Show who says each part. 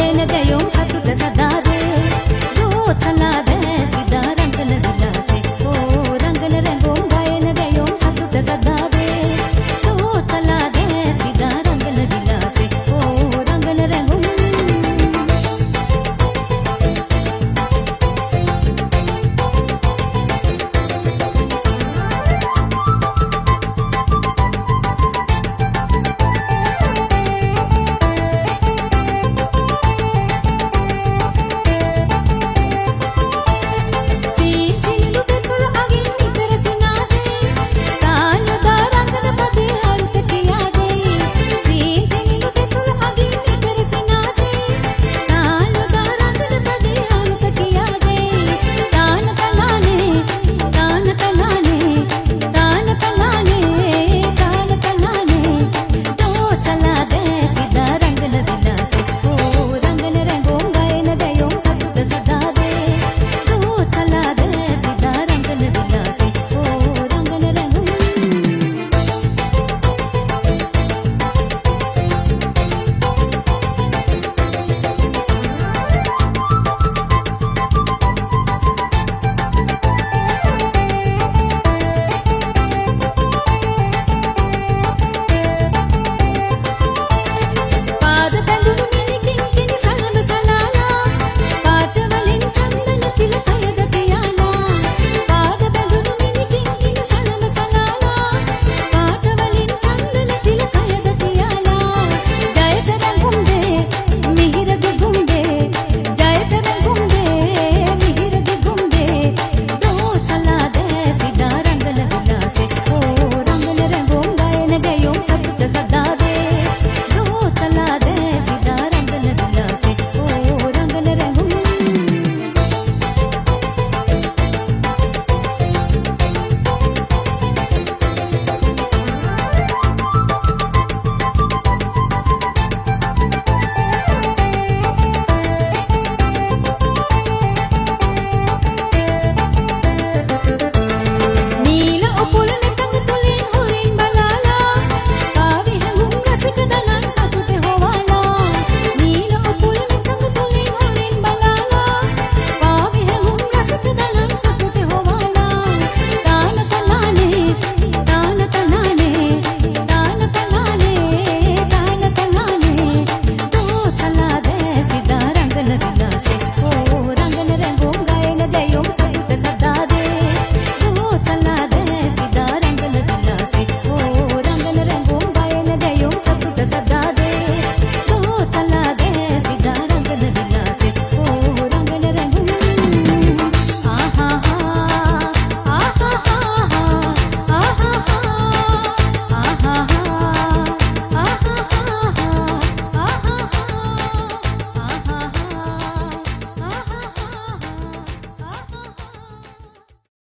Speaker 1: ගයන ගයෝම් සතුට සදා